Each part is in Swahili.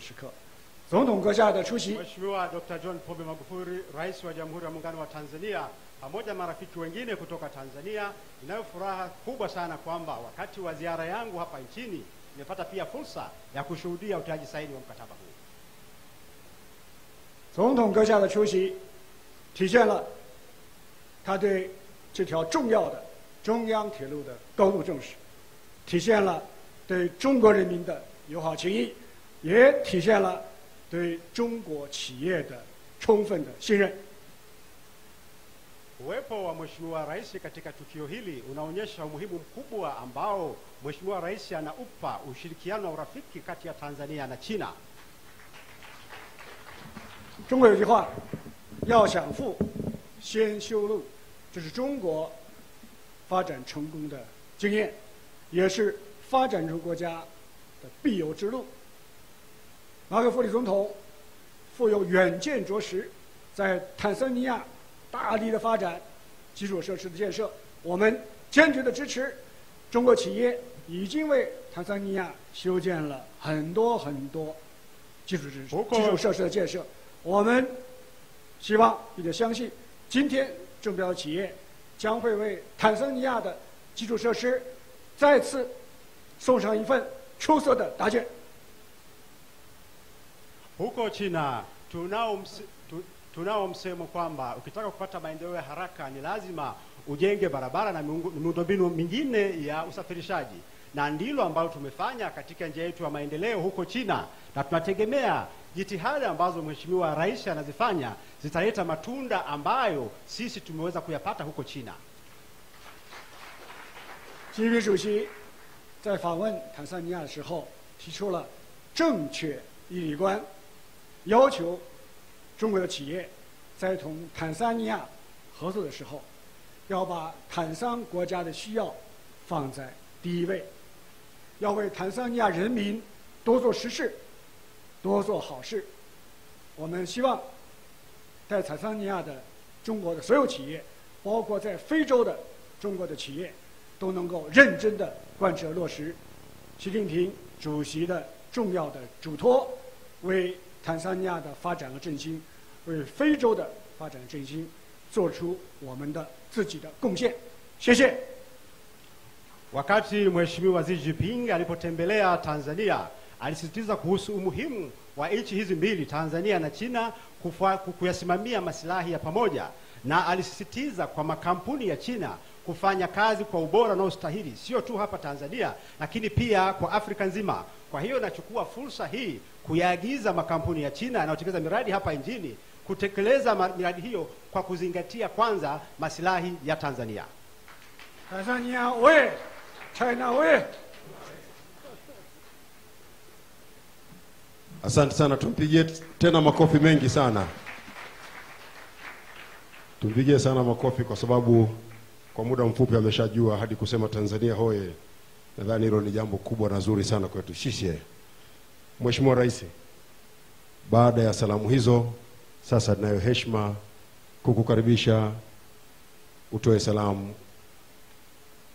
时刻。总统阁下的出席。总统阁下的出席体现了他对这条重要的中央铁路的高度重视体现了对中国人民的友好情谊。也体现了对中国企业的充分的信任。中国有句话：“要想富，先修路。”这是中国发展成功的经验，也是发展中国家的必由之路。马克夫里总统富有远见卓识，在坦桑尼亚大力的发展基础设施的建设，我们坚决的支持。中国企业已经为坦桑尼亚修建了很多很多基础设施、基础设施的建设。我们希望并且相信，今天中标企业将会为坦桑尼亚的基础设施再次送上一份出色的答卷。Huko China tunao, ms tu, tunao msemo kwamba ukitaka kupata maendeleo ya haraka ni lazima ujenge barabara na miungu- miundombinu mingine ya usafirishaji, na ndilo ambalo tumefanya katika njia yetu ya maendeleo huko China, na tunategemea jitihada ambazo Mheshimiwa Rais anazifanya zitaleta matunda ambayo sisi tumeweza kuyapata huko China. 习近平主席在访问坦桑尼亚的时候，提出了正确一理观， 要求中国的企业在同坦桑尼亚合作的时候，要把坦桑国家的需要放在第一位，要为坦桑尼亚人民多做实事，多做好事。我们希望在坦桑尼亚的中国的所有企业，包括在非洲的中国的企业，都能够认真的贯彻落实习近平主席的重要的嘱托，为坦桑尼亚的发展和振兴，为非洲的发展振兴做出我们的自己的贡献。谢谢。Wakati Mheshimiwa Xi Jinping alipotembelea Tanzania, alisisitiza kuhusu umuhimu wa nchi hizi mbili, Tanzania na China, kufa- ku- kuyasimamia masilahi ya pamoja, na alisisitiza kwa makampuni ya China kufanya kazi kwa ubora unaostahili, sio tu hapa Tanzania, lakini pia kwa Afrika nzima. Kwa hiyo nachukua fursa hii kuyaagiza makampuni ya China yanayotekeleza miradi hapa nchini kutekeleza miradi hiyo kwa kuzingatia kwanza masilahi ya Tanzania. Tanzania we! China we! Asante sana, tumpigie tena makofi mengi sana, tumpigie sana makofi kwa sababu kwa muda mfupi ameshajua hadi kusema Tanzania hoye. Nadhani hilo ni jambo kubwa na zuri sana kwetu. sisi. Mheshimiwa Rais, baada ya salamu hizo, sasa tunayo heshima kukukaribisha utoe salamu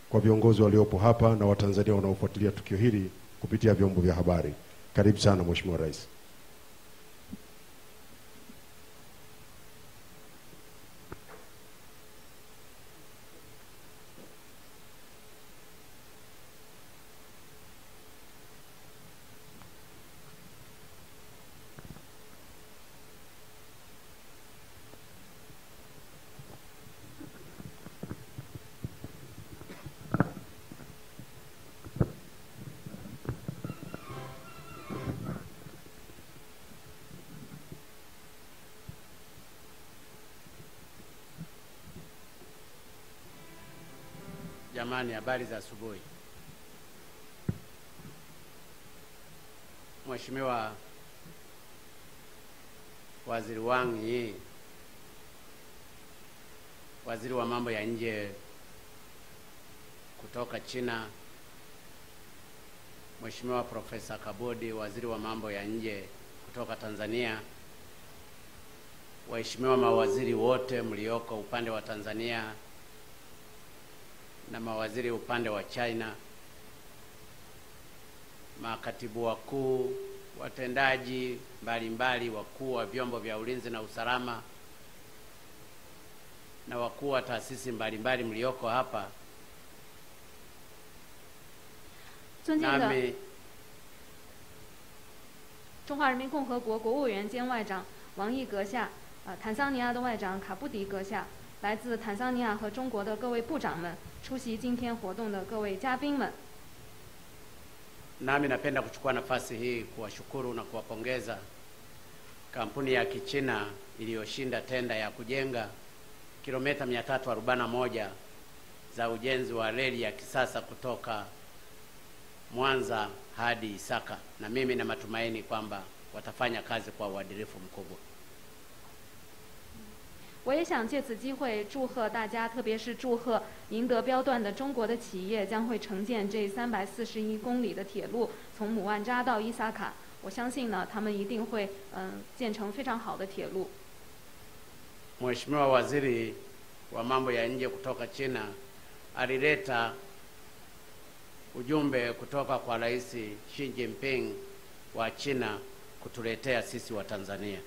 kwa viongozi waliopo hapa na Watanzania wanaofuatilia tukio hili kupitia vyombo vya habari. Karibu sana Mheshimiwa Rais. Jamani, habari za asubuhi. Mheshimiwa Waziri Wang Yi, waziri wa mambo ya nje kutoka China, Mheshimiwa Profesa kabodi waziri wa mambo ya nje kutoka Tanzania, waheshimiwa mawaziri wote mlioko upande wa Tanzania na mawaziri upande wa China, makatibu wakuu watendaji mbalimbali, wakuu wa vyombo vya ulinzi na usalama na wakuu wa taasisi mbalimbali mlioko hapa, 尊敬的 nami 中华人民共和国国务院兼外长王毅阁下，呃，坦桑尼亚的外长卡布迪阁下， 来自坦桑尼亚和中国的各位部长们，出席今天活动的各位嘉宾们， nami napenda kuchukua nafasi hii kuwashukuru na kuwapongeza kampuni ya Kichina iliyoshinda tenda ya kujenga kilomita 341 za ujenzi wa reli ya kisasa kutoka Mwanza hadi Isaka, na mimi na matumaini kwamba watafanya kazi kwa uadilifu mkubwa. 我也想借此机会祝贺大家，特别是祝贺赢得标段的中国的企业将会承建这三百四十一公里的铁路，从姆万扎到伊萨卡。我相信呢，他们一定会嗯、建成非常好的铁路。Mheshimiwa Waziri wa mambo ya nje kutoka China alileta ujumbe kutoka kwa Rais Xi Jinping wa China kutuletea sisi wa Tanzania.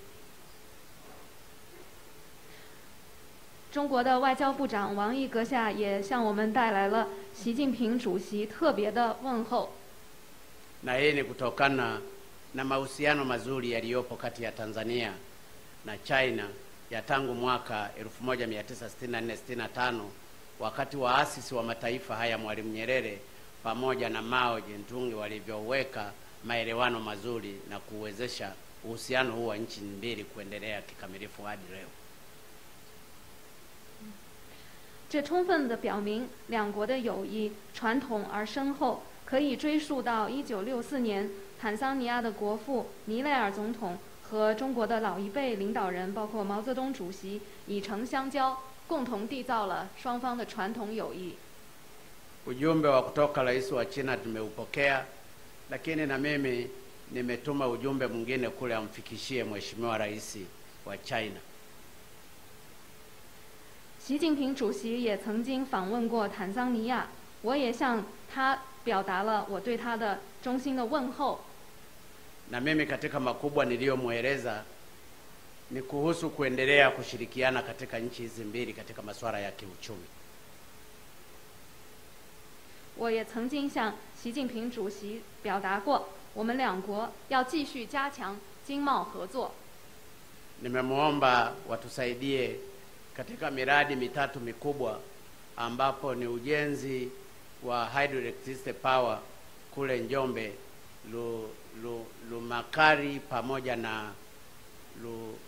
中国的外交部长王毅阁下也向我们带来了习近平主席特别的问候。 na hii ni kutokana na mahusiano mazuri yaliyopo kati ya Tanzania na China ya tangu mwaka 1964-65 wakati waasisi wa mataifa haya Mwalimu Nyerere pamoja na Mao Zedong walivyoweka maelewano mazuri na kuwezesha uhusiano huu wa nchi mbili kuendelea kikamilifu hadi leo. 这充分的表明两国的友谊传统而深厚，可以追溯到1964年，坦桑尼亚的国父尼雷尔总统和中国的老一辈领导人，包括毛泽东主席，以诚相交，共同缔造了双方的传统友谊。习近平主席也曾经访问过坦桑尼亚，我也向他表达了我对他的衷心的问候。 Na mimi katika makubwa niliyomweleza ni kuhusu kuendelea kushirikiana katika nchi hizi mbili katika masuala ya kiuchumi. 我也曾经向习近平主席表达过，我们两国要继续加强经贸合作。 Nimemwomba watusaidie katika miradi mitatu mikubwa ambapo ni ujenzi wa hydroelectric power kule Njombe, lu, lu, Lumakari pamoja na lu,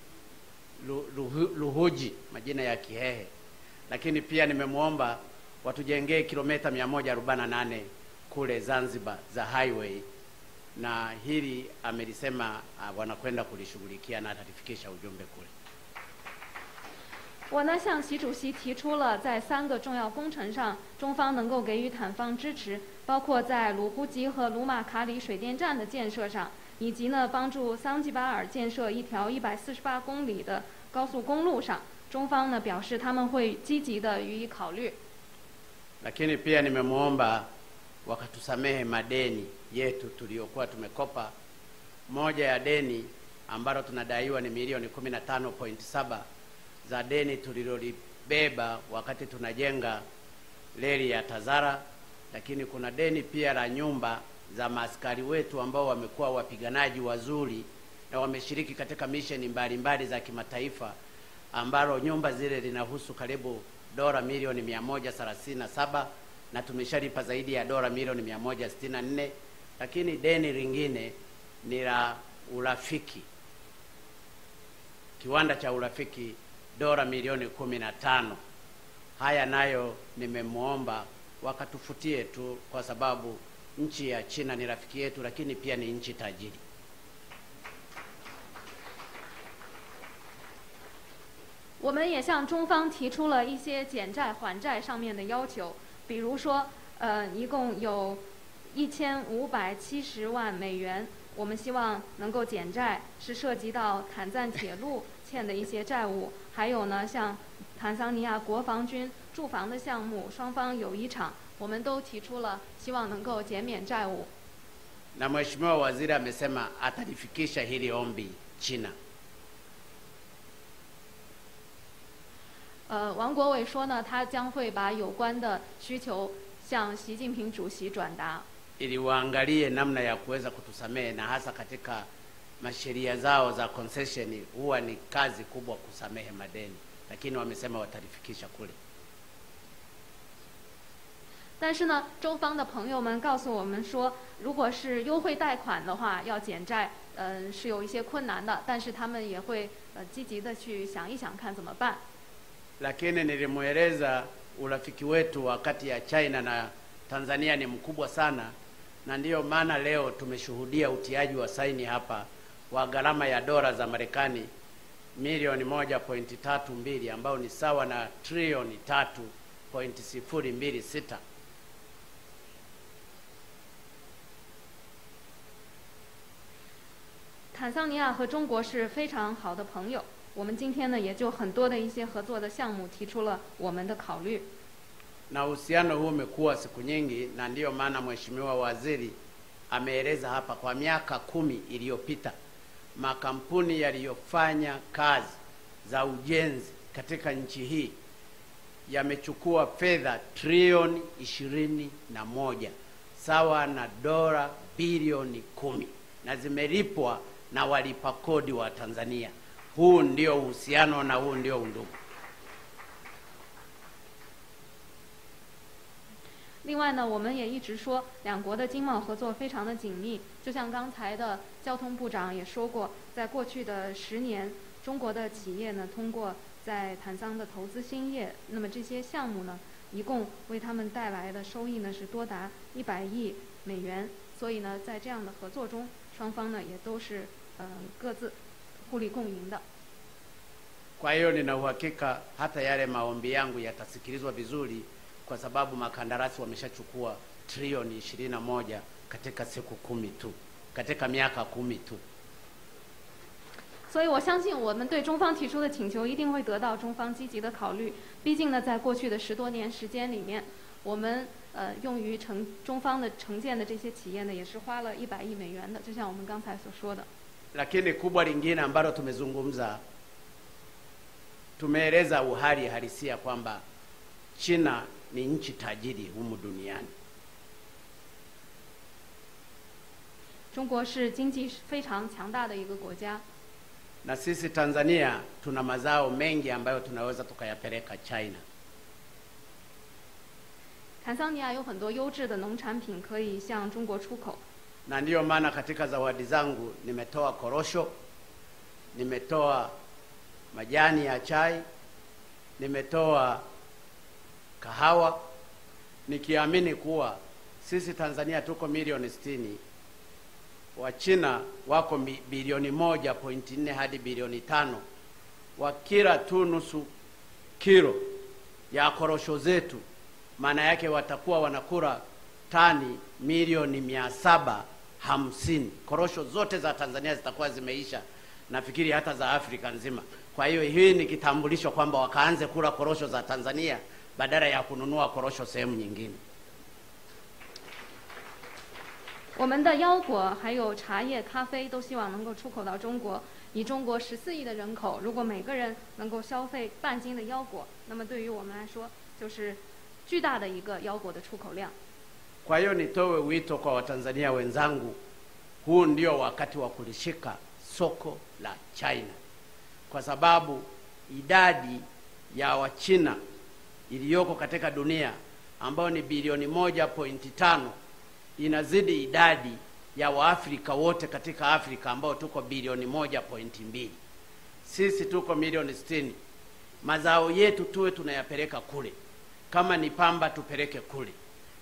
lu, lu, Luhuji, majina ya Kihehe. Lakini pia nimemwomba watujengee kilomita 148 kule Zanzibar za highway, na hili amelisema uh, wanakwenda kulishughulikia na atalifikisha ujumbe kule. 我呢向习主席提出了在三个重要工程上，中方能够给予坦方支持，包括在鲁呼吉和鲁玛卡里水电站的建设上，以及呢帮助桑吉巴尔建设一条148公里的高速公路上。中方呢表示他们会积极的予以考虑。Lakini pia nimemwomba wakatusamehe madeni yetu tuliyokuwa tumekopa. Moja ya deni ambalo tunadaiwa ni milioni 15.7 za deni tulilolibeba wakati tunajenga reli ya Tazara, lakini kuna deni pia la nyumba za maaskari wetu ambao wamekuwa wapiganaji wazuri na wameshiriki katika misheni mbalimbali za kimataifa, ambalo nyumba zile linahusu karibu dola milioni 137 na tumeshalipa zaidi ya dola milioni 164, lakini deni lingine ni la urafiki, kiwanda cha urafiki dola milioni kumi na tano. Haya nayo nimemwomba wakatufutie tu, kwa sababu nchi ya China ni rafiki yetu, lakini pia ni nchi tajiri. 我们也向中方提出了一些减债还债上面的要求，比如说，呃，一共有一千五百七十万美元，我们希望能够减债，是涉及到坦赞铁路 欠的一些债务，还有呢，像坦桑尼亚国防军驻防的项目，双方有一场，我们都提出了希望能够减免债务。 na mheshimiwa waziri amesema atalifikisha hili ombi China. 呃，王国伟说呢，他将会把有关的需求向习近平主席转达。 ili waangalie namna ya kuweza kutusamehe na hasa katika masheria zao za concession, huwa ni kazi kubwa kusamehe madeni, lakini wamesema watalifikisha kule. 但是呢，中方的朋友们告诉我们说，如果是优惠贷款的话，要减债，呃，是有一些困难的。但是他们也会呃积极的去想一想，看怎么办。 Lakini nilimweleza urafiki wetu wa kati ya China na Tanzania ni mkubwa sana, na ndiyo maana leo tumeshuhudia utiaji wa saini hapa wa gharama ya dola za Marekani milioni moja pointi tatu mbili ambao ni sawa na trilioni tatu pointi sifuri mbili sita. 坦桑尼亚和中国是非常好的朋友，我们今天呢也就很多的一些合作的项目提出了我们的考虑。 na uhusiano huu umekuwa siku nyingi, na ndiyo maana mheshimiwa waziri ameeleza hapa, kwa miaka kumi iliyopita makampuni yaliyofanya kazi za ujenzi katika nchi hii yamechukua fedha trilioni ishirini na moja sawa na dola bilioni kumi na zimelipwa na walipa kodi wa Tanzania. Huu ndio uhusiano na huu ndio undugu. 另外呢，我们也一直说两国的经贸合作非常的紧密，就像刚才的交通部长也说过，在过去的十年，中国的企业呢通过在坦桑的投资兴业，那么这些项目呢，一共为他们带来的收益呢是多达一百亿美元。所以呢，在这样的合作中，双方呢也都是呃各自互利共赢的。kwa sababu makandarasi wameshachukua trilioni ishirini na moja katika siku kumi tu, katika miaka kumi tu. 所以我相信，我们对中方提出的请求一定会得到中方积极的考虑。毕竟呢，在过去的十多年时间里面，我们呃用于承中方的承建的这些企业呢，也是花了一百亿美元的，就像我们刚才所说的。 Lakini kubwa lingine ambalo tumezungumza, tumeeleza uhali halisia kwamba China ni nchi tajiri humu duniani 中国是经济非常强大的一个国家， na sisi Tanzania tuna mazao mengi ambayo tunaweza tukayapeleka China. 坦桑尼亚有很多优质的农产品可以向中国出口。 na ndiyo maana katika zawadi zangu nimetoa korosho, nimetoa majani ya chai, nimetoa kahawa, nikiamini kuwa sisi Tanzania tuko milioni sitini, Wachina wako bilioni moja pointi nne hadi bilioni tano. Wakila tu nusu kilo ya korosho zetu, maana yake watakuwa wanakula tani milioni mia saba hamsini. Korosho zote za Tanzania zitakuwa zimeisha, nafikiri hata za Afrika nzima. Kwa hiyo hii ni kitambulisho kwamba wakaanze kula korosho za Tanzania badala ya kununua korosho sehemu nyingine. 我们的腰果还有茶叶、咖啡都希望能够出口到中国。以中国十四亿的人口，如果每个人能够消费半斤的腰果，那么对于我们来说就是巨大的一个腰果的出口量。 Kwa hiyo nitoe wito kwa Watanzania wenzangu, huu ndio wakati wa kulishika soko la China, kwa sababu idadi ya Wachina iliyoko katika dunia ambayo ni bilioni moja pointi tano inazidi idadi ya Waafrika wote katika Afrika ambao tuko bilioni moja pointi mbili. Sisi tuko milioni sitini. Mazao yetu tuwe tunayapeleka kule, kama ni pamba tupeleke kule,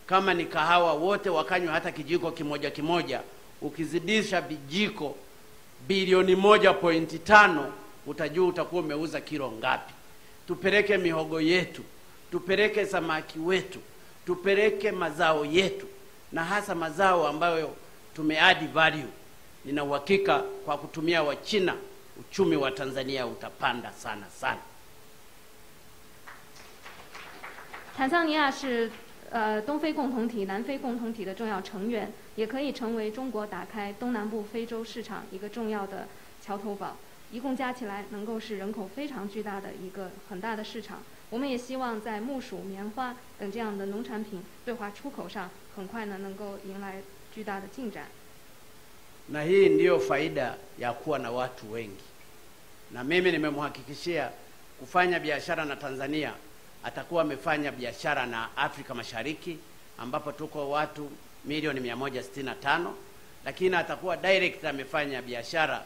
kama ni kahawa wote wakanywa hata kijiko kimoja kimoja. Ukizidisha vijiko bilioni moja pointi tano utajua utakuwa umeuza kilo ngapi. Tupeleke mihogo yetu, tupeleke samaki wetu, tupeleke mazao yetu, na hasa mazao ambayo tumeadi value. Nina uhakika kwa kutumia Wachina uchumi wa Tanzania utapanda sana sana. 坦桑尼亚是呃东非共同体、南非共同体的重要成员。 也可以成为中国打开东南部非洲市场一个重要的桥头堡。一共加起来能够是人口非常巨大的一个很大的市场。 我们也希望在木薯、棉花等这样的农产品对华出口上，很快呢能够迎来巨大的进展。 na hii ndiyo faida ya kuwa na watu wengi. Na mimi nimemhakikishia kufanya biashara na Tanzania, atakuwa amefanya biashara na Afrika Mashariki ambapo tuko watu milioni 165, lakini atakuwa direct amefanya biashara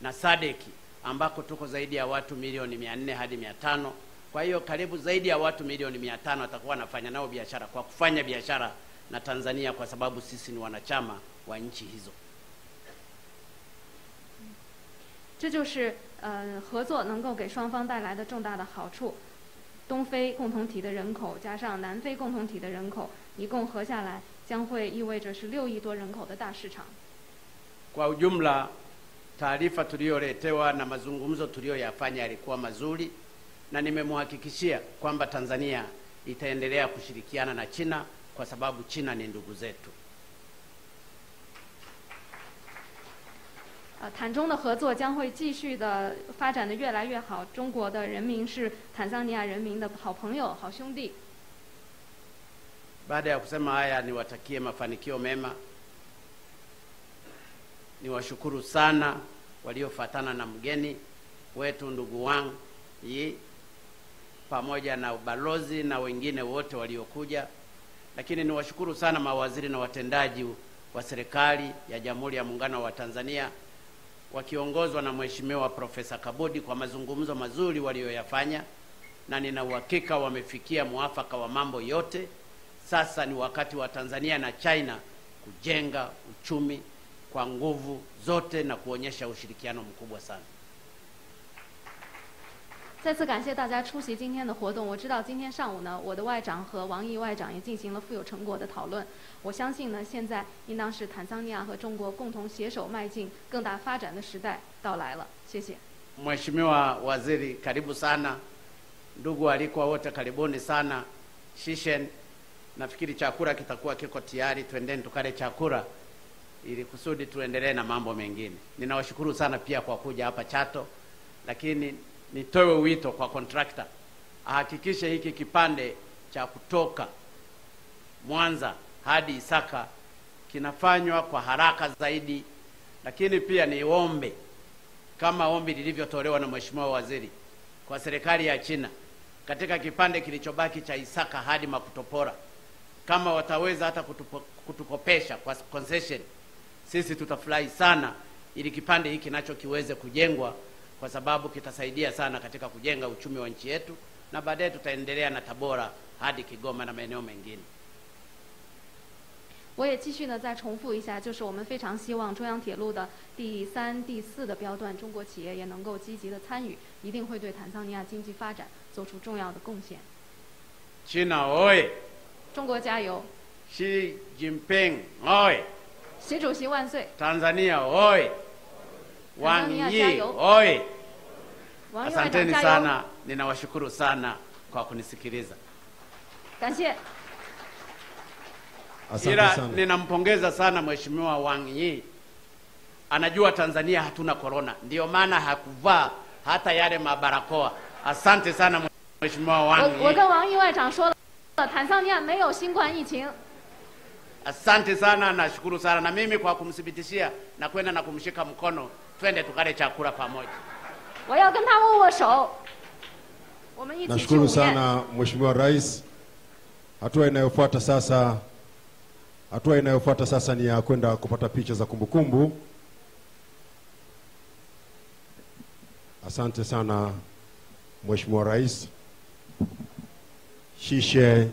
na SADC ambako tuko zaidi ya watu milioni 400 hadi 500. Kwa hiyo karibu zaidi ya watu milioni 500 atakuwa anafanya nao biashara kwa kufanya biashara na Tanzania, kwa sababu sisi ni wanachama wa nchi hizo. 这就是呃合作能够给双方带来的重大的好处。东非共同体的人口加上南非共同体的人口，一共合下来将会意味着是六亿多人口的大市场。 Kwa ujumla, taarifa tuliyoletewa na mazungumzo tuliyoyafanya yalikuwa mazuri, na nimemhakikishia kwamba Tanzania itaendelea kushirikiana na China kwa sababu China ni ndugu zetu. 呃，坦中的合作将会继续的发展的越来越好。中国的人民是坦桑尼亚人民的好朋友、好兄弟。 Baada ya kusema haya, niwatakie mafanikio mema, niwashukuru sana waliofatana na mgeni wetu ndugu Wang Yi pamoja na ubalozi na wengine wote waliokuja, lakini niwashukuru sana mawaziri na watendaji wa serikali ya Jamhuri ya Muungano wa Tanzania wakiongozwa na Mheshimiwa Profesa Kabudi kwa mazungumzo mazuri walioyafanya, na nina uhakika wamefikia mwafaka wa mambo yote. Sasa ni wakati wa Tanzania na China kujenga uchumi kwa nguvu zote na kuonyesha ushirikiano mkubwa sana. 再次感谢大家出席今天的活动。我知道今天上午呢，我的外长和王毅外长也进行了富有成果的讨论。我相信呢，现在应当是坦桑尼亚和中国共同携手迈进更大发展的时代到来了。谢谢。Mheshimiwa Waziri, karibu sana. Ndugu alikuwa wote, karibuni sana Shishen. Nafikiri chakula kitakuwa kiko tayari, twendeni tukale chakula ili kusudi tuendelee na mambo mengine. Ninawashukuru sana pia kwa kuja hapa Chato, lakini nitoe wito kwa kontrakta ahakikishe hiki kipande cha kutoka Mwanza hadi Isaka kinafanywa kwa haraka zaidi, lakini pia niombe kama ombi lilivyotolewa na Mheshimiwa Waziri kwa serikali ya China katika kipande kilichobaki cha Isaka hadi Makutopora, kama wataweza hata kutupo, kutukopesha kwa concession, sisi tutafurahi sana, ili kipande hiki nacho kiweze kujengwa, kwa sababu kitasaidia sana katika kujenga uchumi wa nchi yetu, na baadaye tutaendelea na Tabora hadi Kigoma na maeneo mengine. 我也继续呢再重复一下，就是我们非常希望中央铁路的第三、第四的标段，中国企业也能够积极的参与，一定会对坦桑尼亚经济发展做出重要的贡献。 China oye! 中国加油！ Xi Jinping oye! 习主席万岁！ Tanzania oye! Wang Yi oye! Asanteni sana, ninawashukuru sana kwa kunisikiliza. Ila ninampongeza sana Mheshimiwa Wang Yi, anajua Tanzania hatuna korona, ndiyo maana hakuvaa hata yale mabarakoa. Asante sana Mheshimiwa Wang Yi. Asante sana, nashukuru sana na mimi kwa kumthibitishia na kwenda na kumshika mkono, twende tukale chakula pamoja. Nashukuru sana Mheshimiwa Rais. Hatua inayofuata sasa, hatua inayofuata sasa ni ya kwenda kupata picha za kumbukumbu. Asante sana Mheshimiwa Rais. Shishe